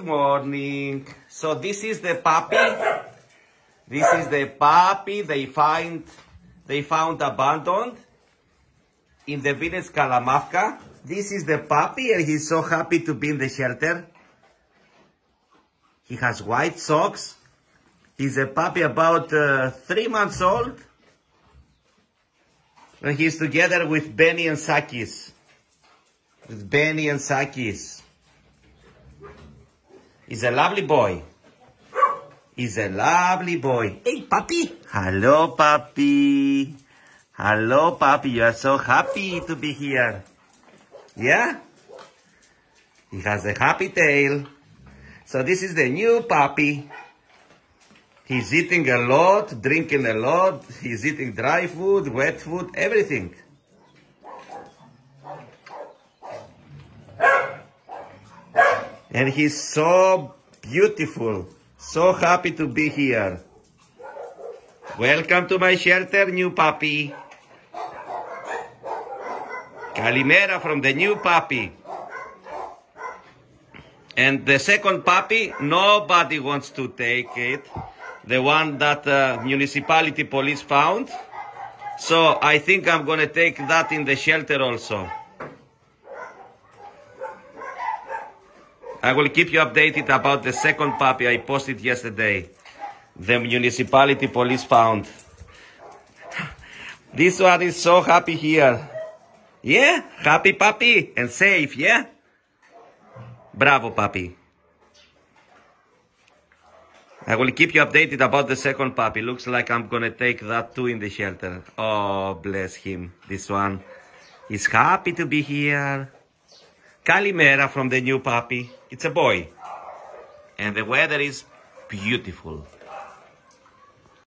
Good morning. So this is the puppy. This is the puppy they find they found abandoned in the village Kalamafka. This is the puppy and he's so happy to be in the shelter. He has white socks. He's a puppy about uh, three months old. And he's together with Benny and Sakis. With Benny and Sakis. He's a lovely boy. He's a lovely boy. Hey, puppy. Hello, puppy. Hello, puppy. You are so happy to be here. Yeah? He has a happy tail. So this is the new puppy. He's eating a lot, drinking a lot. He's eating dry food, wet food, everything. And he's so beautiful. So happy to be here. Welcome to my shelter, new puppy. Kalimera from the new puppy. And the second puppy, nobody wants to take it. The one that uh, municipality police found. So I think I'm gonna take that in the shelter also. I will keep you updated about the second puppy I posted yesterday. The municipality police found. This one is so happy here. Yeah, happy puppy and safe, yeah? Bravo, puppy. I will keep you updated about the second puppy. Looks like I'm gonna take that too in the shelter. Oh, bless him. This one is happy to be here. Kalimera from the new puppy. It's a boy. And the weather is beautiful.